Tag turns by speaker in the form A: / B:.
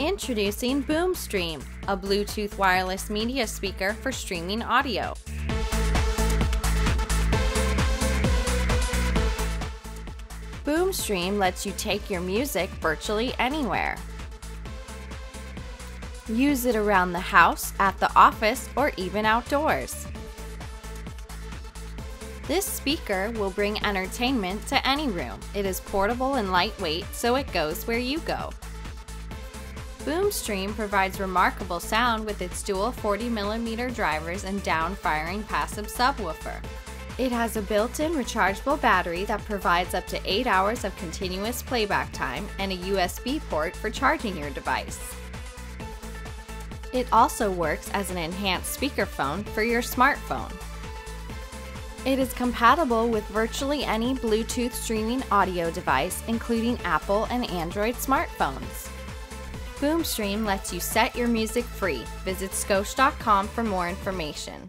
A: Introducing BoomStream, a Bluetooth wireless media speaker for streaming audio. BoomStream lets you take your music virtually anywhere. Use it around the house, at the office, or even outdoors. This speaker will bring entertainment to any room. It is portable and lightweight, so it goes where you go. BoomStream provides remarkable sound with its dual 40mm drivers and down-firing passive subwoofer. It has a built-in rechargeable battery that provides up to 8 hours of continuous playback time and a USB port for charging your device. It also works as an enhanced speakerphone for your smartphone. It is compatible with virtually any Bluetooth streaming audio device, including Apple and Android smartphones. BoomStream lets you set your music free. Visit Scosche.com for more information.